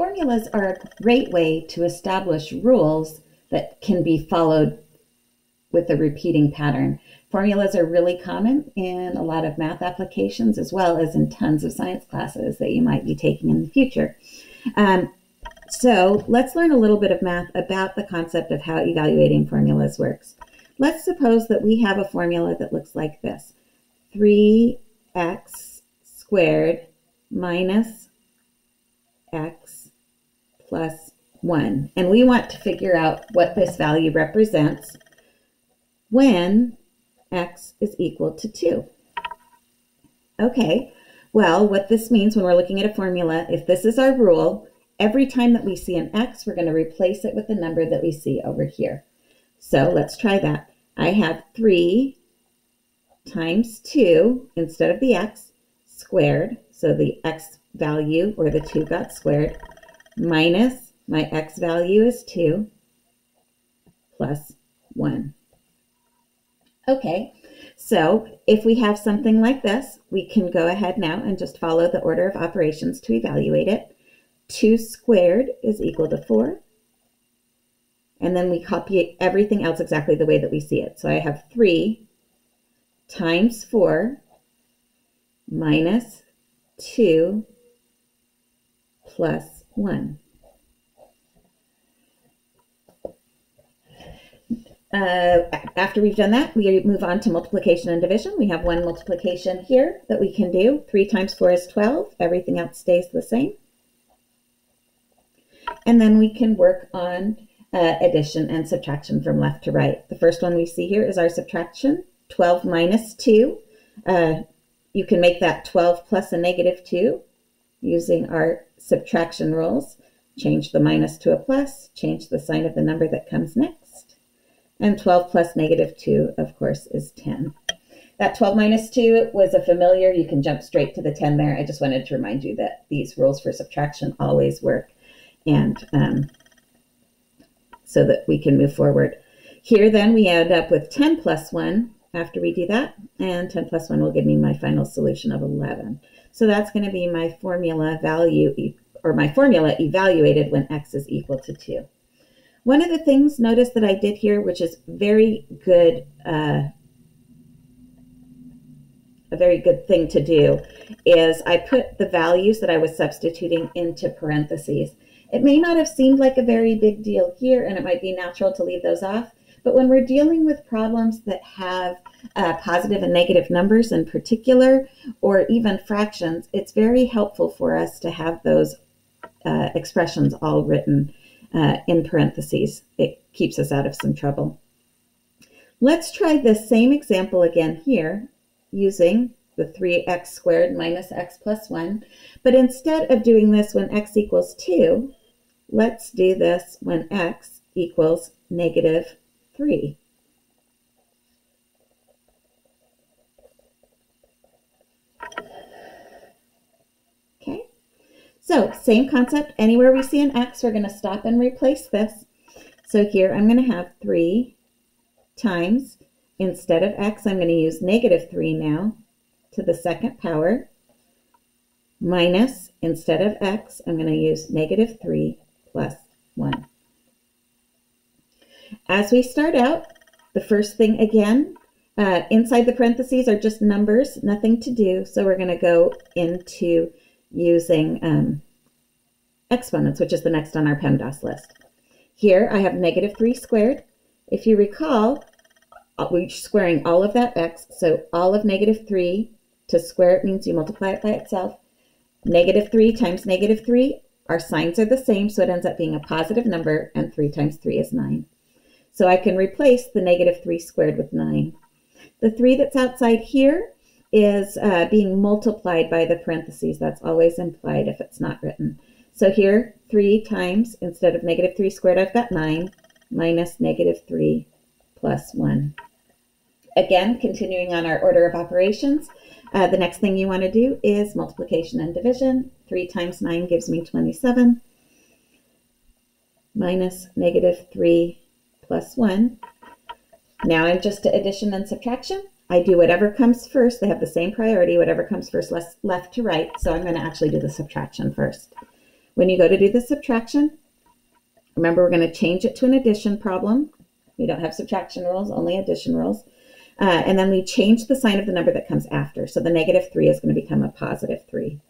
Formulas are a great way to establish rules that can be followed with a repeating pattern. Formulas are really common in a lot of math applications as well as in tons of science classes that you might be taking in the future. Um, so let's learn a little bit of math about the concept of how evaluating formulas works. Let's suppose that we have a formula that looks like this. 3x squared minus x plus 1. And we want to figure out what this value represents when x is equal to 2. Okay, well, what this means when we're looking at a formula, if this is our rule, every time that we see an x, we're going to replace it with the number that we see over here. So let's try that. I have 3 times 2 instead of the x squared, so the x value, or the 2 got squared, minus my x value is 2, plus 1. Okay, so if we have something like this, we can go ahead now and just follow the order of operations to evaluate it. 2 squared is equal to 4. And then we copy everything else exactly the way that we see it. So I have 3 times 4 minus 2 plus 1. Uh, after we've done that, we move on to multiplication and division. We have one multiplication here that we can do. 3 times 4 is 12. Everything else stays the same. And then we can work on uh, addition and subtraction from left to right. The first one we see here is our subtraction. 12 minus 2. Uh, you can make that 12 plus a negative 2 using our subtraction rules. Change the minus to a plus, change the sign of the number that comes next. And 12 plus negative 2, of course, is 10. That 12 minus 2 was a familiar. You can jump straight to the 10 there. I just wanted to remind you that these rules for subtraction always work. And um, so that we can move forward. Here then we end up with 10 plus 1 after we do that. And 10 plus 1 will give me my final solution of 11. So that's going to be my formula value, or my formula evaluated when x is equal to 2. One of the things, notice that I did here, which is very good, uh, a very good thing to do, is I put the values that I was substituting into parentheses. It may not have seemed like a very big deal here, and it might be natural to leave those off, but when we're dealing with problems that have uh, positive and negative numbers in particular, or even fractions, it's very helpful for us to have those uh, expressions all written uh, in parentheses. It keeps us out of some trouble. Let's try the same example again here using the 3x squared minus x plus 1. But instead of doing this when x equals 2, let's do this when x equals negative 3. So same concept, anywhere we see an X, we're going to stop and replace this. So here I'm going to have 3 times, instead of X, I'm going to use negative 3 now to the second power, minus, instead of X, I'm going to use negative 3 plus 1. As we start out, the first thing again, uh, inside the parentheses are just numbers, nothing to do. So we're going to go into using um, exponents, which is the next on our PEMDAS list. Here I have negative 3 squared. If you recall, uh, we're squaring all of that x, so all of negative 3 to square it means you multiply it by itself. Negative 3 times negative 3, our signs are the same, so it ends up being a positive number, and 3 times 3 is 9. So I can replace the negative 3 squared with 9. The 3 that's outside here is uh, being multiplied by the parentheses. That's always implied if it's not written. So here, 3 times, instead of negative 3 squared, I've got 9, minus negative 3 plus 1. Again, continuing on our order of operations, uh, the next thing you want to do is multiplication and division. 3 times 9 gives me 27, minus negative 3 plus 1. Now I'm just to addition and subtraction. I do whatever comes first. They have the same priority, whatever comes first, left, left to right. So I'm going to actually do the subtraction first. When you go to do the subtraction, remember we're going to change it to an addition problem. We don't have subtraction rules, only addition rules. Uh, and then we change the sign of the number that comes after. So the negative 3 is going to become a positive 3.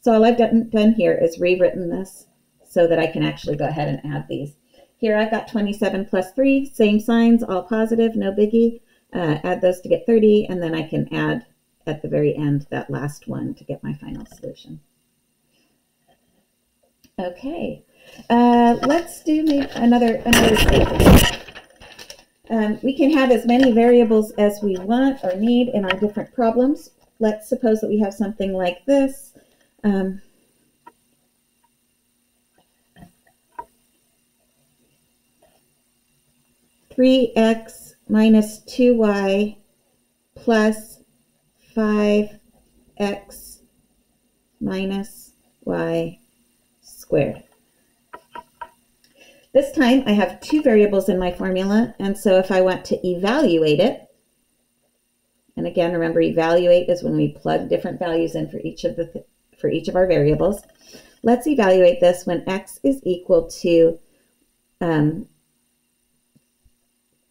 So all I've done, done here is rewritten this so that I can actually go ahead and add these. Here I've got 27 plus 3, same signs, all positive, no biggie. Uh, add those to get 30, and then I can add at the very end that last one to get my final solution. Okay, uh, let's do another, another statement. Um, we can have as many variables as we want or need in our different problems. Let's suppose that we have something like this. Um, Three x minus two y plus five x minus y squared. This time I have two variables in my formula, and so if I want to evaluate it, and again, remember evaluate is when we plug different values in for each of the for each of our variables. Let's evaluate this when x is equal to um,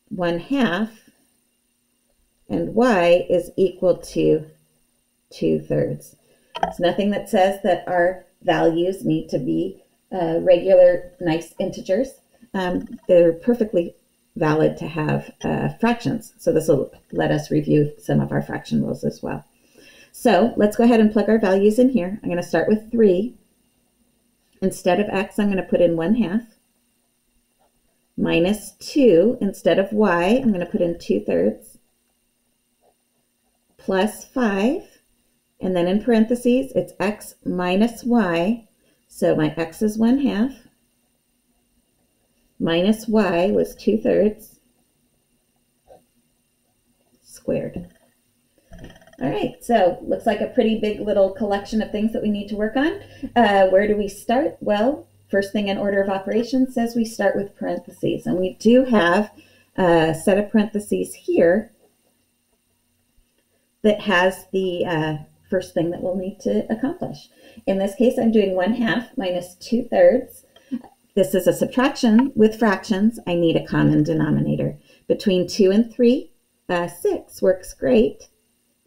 1 half and y is equal to 2 thirds. There's nothing that says that our values need to be uh, regular, nice integers. Um, they're perfectly valid to have uh, fractions. So this will let us review some of our fraction rules as well. So let's go ahead and plug our values in here. I'm going to start with 3. Instead of x, I'm going to put in 1 half. Minus 2, instead of y, I'm going to put in 2 thirds. Plus 5, and then in parentheses, it's x minus y so my x is 1 half minus y was 2 thirds squared. All right, so looks like a pretty big little collection of things that we need to work on. Uh, where do we start? Well, first thing in order of operations says we start with parentheses, and we do have a set of parentheses here that has the uh, first thing that we'll need to accomplish. In this case, I'm doing 1 half minus 2 thirds. This is a subtraction with fractions. I need a common denominator. Between 2 and 3, uh, 6 works great.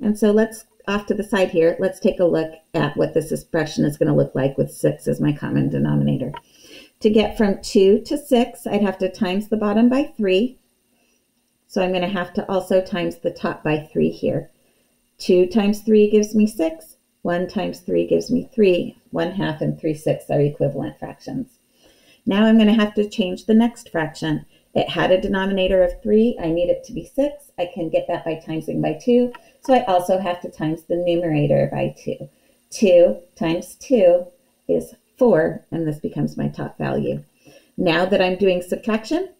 And so let's, off to the side here, let's take a look at what this expression is going to look like with 6 as my common denominator. To get from 2 to 6, I'd have to times the bottom by 3. So I'm going to have to also times the top by 3 here. 2 times 3 gives me 6. 1 times 3 gives me 3. 1 half and 3 sixths are equivalent fractions. Now I'm going to have to change the next fraction. It had a denominator of 3. I need it to be 6. I can get that by timesing by 2. So I also have to times the numerator by 2. 2 times 2 is 4, and this becomes my top value. Now that I'm doing subtraction,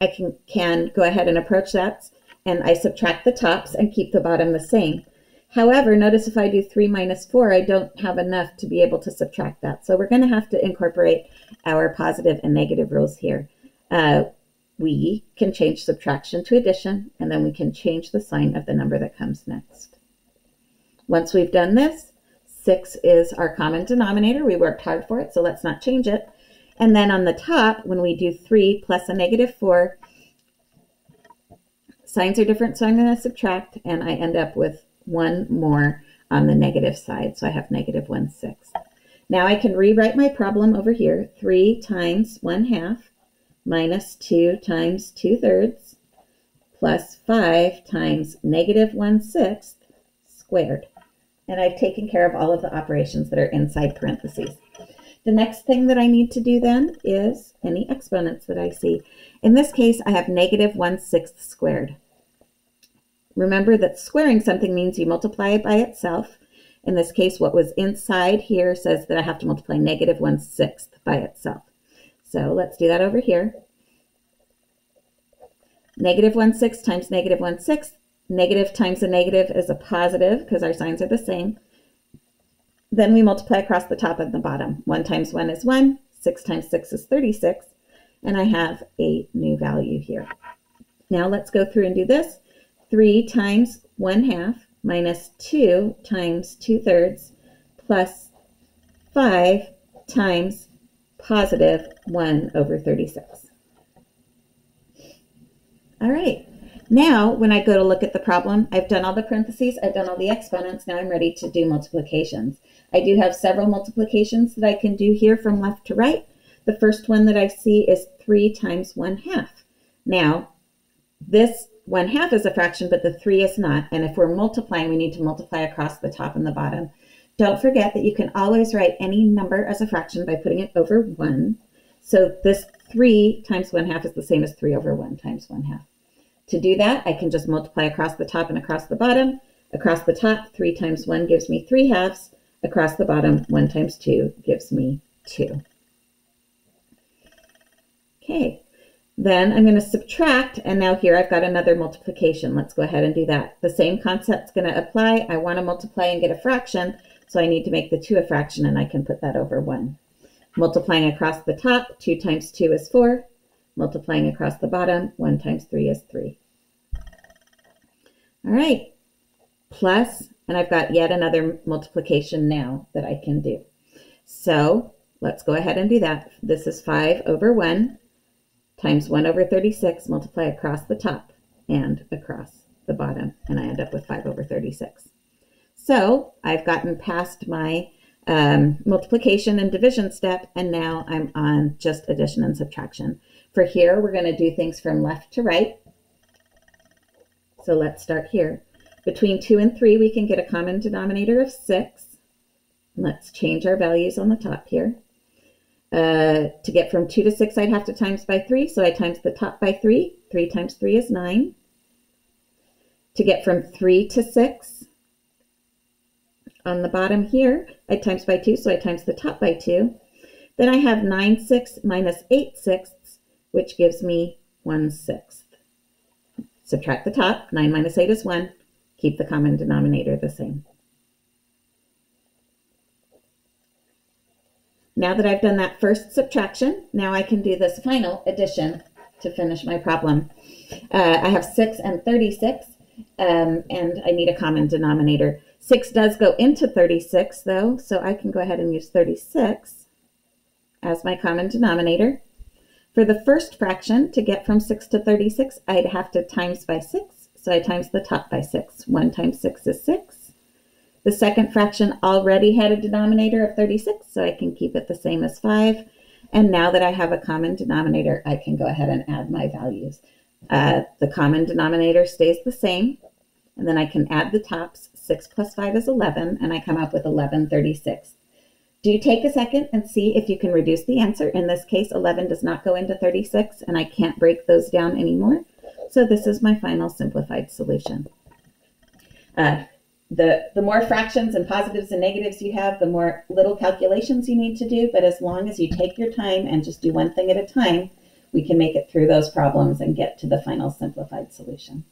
I can, can go ahead and approach that and I subtract the tops and keep the bottom the same. However, notice if I do 3 minus 4, I don't have enough to be able to subtract that. So we're going to have to incorporate our positive and negative rules here. Uh, we can change subtraction to addition, and then we can change the sign of the number that comes next. Once we've done this, 6 is our common denominator. We worked hard for it, so let's not change it. And then on the top, when we do 3 plus a negative 4, Signs are different, so I'm going to subtract, and I end up with one more on the negative side. So I have negative 1 sixth. Now I can rewrite my problem over here. 3 times 1 half minus 2 times 2 thirds plus 5 times negative 1 sixth squared. And I've taken care of all of the operations that are inside parentheses. The next thing that I need to do then is any exponents that I see. In this case, I have negative 1 sixth squared. Remember that squaring something means you multiply it by itself. In this case, what was inside here says that I have to multiply negative 1 sixth by itself. So let's do that over here. Negative 1 sixth times negative 1 sixth. Negative times a negative is a positive because our signs are the same. Then we multiply across the top and the bottom. 1 times 1 is 1. 6 times 6 is 36 and I have a new value here. Now let's go through and do this. 3 times 1 half minus 2 times 2 thirds plus 5 times positive 1 over 36. All right. Now, when I go to look at the problem, I've done all the parentheses, I've done all the exponents, now I'm ready to do multiplications. I do have several multiplications that I can do here from left to right. The first one that I see is 3 times 1 half. Now, this 1 half is a fraction, but the 3 is not. And if we're multiplying, we need to multiply across the top and the bottom. Don't forget that you can always write any number as a fraction by putting it over 1. So this 3 times 1 half is the same as 3 over 1 times 1 half. To do that, I can just multiply across the top and across the bottom. Across the top, 3 times 1 gives me 3 halves. Across the bottom, 1 times 2 gives me 2. Okay, then I'm going to subtract, and now here I've got another multiplication. Let's go ahead and do that. The same concept's going to apply. I want to multiply and get a fraction, so I need to make the 2 a fraction, and I can put that over 1. Multiplying across the top, 2 times 2 is 4. Multiplying across the bottom, 1 times 3 is 3. All right, plus, and I've got yet another multiplication now that I can do. So let's go ahead and do that. This is 5 over 1 times 1 over 36, multiply across the top and across the bottom, and I end up with 5 over 36. So I've gotten past my um, multiplication and division step, and now I'm on just addition and subtraction. For here, we're going to do things from left to right. So let's start here. Between 2 and 3, we can get a common denominator of 6. Let's change our values on the top here. Uh, to get from 2 to 6, I'd have to times by 3, so I times the top by 3. 3 times 3 is 9. To get from 3 to 6, on the bottom here, I times by 2, so I times the top by 2. Then I have 9 sixths minus 8 sixths, which gives me 1 sixth. Subtract the top, 9 minus 8 is 1. Keep the common denominator the same. Now that I've done that first subtraction, now I can do this final addition to finish my problem. Uh, I have 6 and 36, um, and I need a common denominator. 6 does go into 36, though, so I can go ahead and use 36 as my common denominator. For the first fraction, to get from 6 to 36, I'd have to times by 6, so I times the top by 6. 1 times 6 is 6. The second fraction already had a denominator of 36, so I can keep it the same as 5. And now that I have a common denominator, I can go ahead and add my values. Uh, the common denominator stays the same, and then I can add the tops. 6 plus 5 is 11, and I come up with 1136. Do you take a second and see if you can reduce the answer. In this case, 11 does not go into 36, and I can't break those down anymore. So this is my final simplified solution. Uh, the, the more fractions and positives and negatives you have, the more little calculations you need to do. But as long as you take your time and just do one thing at a time, we can make it through those problems and get to the final simplified solution.